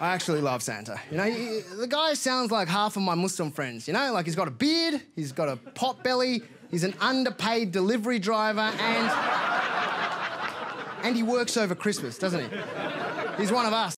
I actually love Santa. You know, he, the guy sounds like half of my Muslim friends. You know, like he's got a beard, he's got a pot belly, he's an underpaid delivery driver, and and he works over Christmas, doesn't he? He's one of us.